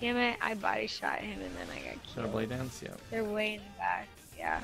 Damn it, I body shot him and then I got a killed. blade dance? Yeah. They're way in the back. Yeah.